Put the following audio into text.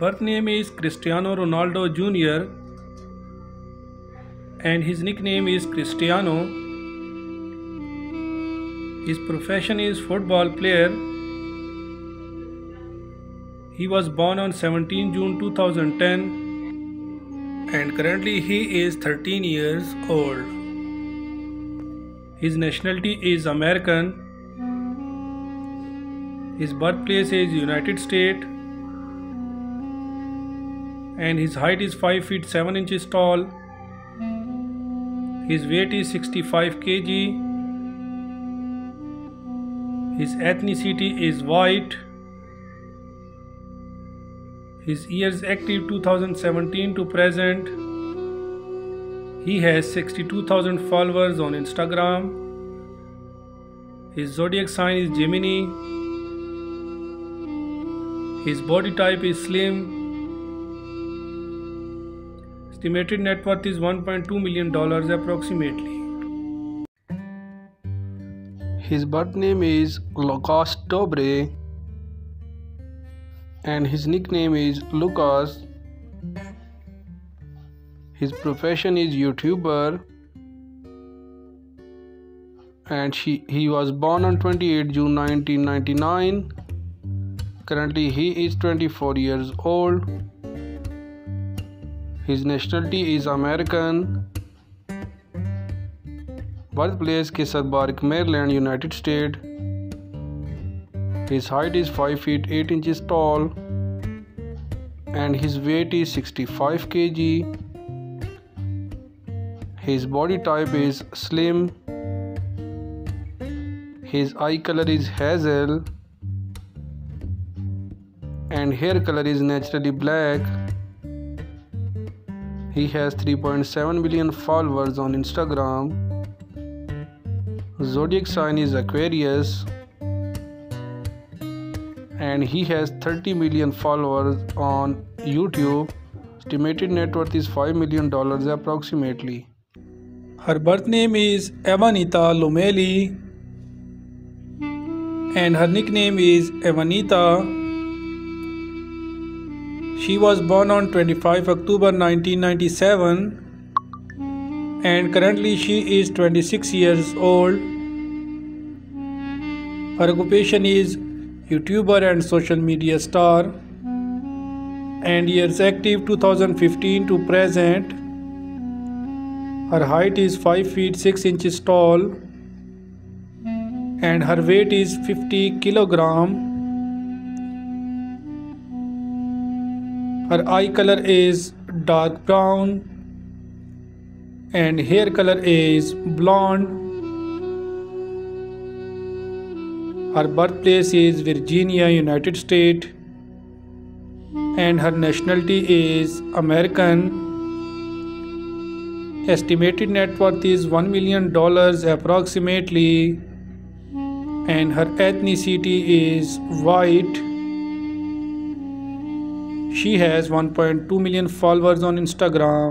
birth name is Cristiano Ronaldo Jr. and his nickname is Cristiano. His profession is football player. He was born on 17 June 2010 and currently he is 13 years old. His nationality is American. His birthplace is United States and his height is 5 feet 7 inches tall. His weight is 65 kg. His ethnicity is white. His years active 2017 to present. He has 62,000 followers on Instagram. His zodiac sign is Gemini. His body type is slim Estimated net worth is $1.2 million approximately. His birth name is Lucas Dobre and his nickname is Lucas. His profession is YouTuber and she, he was born on 28 June 1999. Currently he is 24 years old. His nationality is American. Birthplace Kesar Park, Maryland, United States. His height is 5 feet 8 inches tall and his weight is 65 kg. His body type is slim. His eye color is hazel and hair color is naturally black. He has 3.7 million followers on Instagram. Zodiac sign is Aquarius. And he has 30 million followers on YouTube. Estimated net worth is $5 million approximately. Her birth name is Ivanita Lomeli and her nickname is Ivanita. She was born on 25 October 1997 and currently she is 26 years old. Her occupation is YouTuber and social media star and years active 2015 to present. Her height is 5 feet 6 inches tall and her weight is 50 kilogram. Her eye color is dark brown and hair color is blonde. Her birthplace is Virginia, United States and her nationality is American. Estimated net worth is $1 million approximately and her ethnicity is white. She has 1.2 million followers on Instagram.